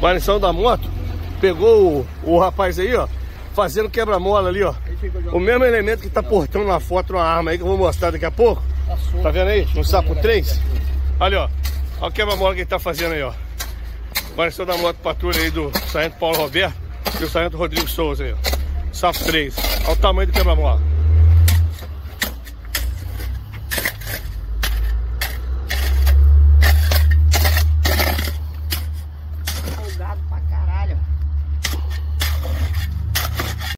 guarnição da moto, pegou o, o rapaz aí, ó, fazendo quebra-mola ali, ó. O mesmo elemento que tá portando na foto uma arma aí que eu vou mostrar daqui a pouco. Tá vendo aí? No saco 3. Olha, ó. Olha o quebra-mola que ele tá fazendo aí, ó. Guarnição da moto patrulha aí do Sargento Paulo Roberto e o Sargento Rodrigo Souza aí, ó. Sapo 3. Olha o tamanho do quebra-mola. chato pra caralho.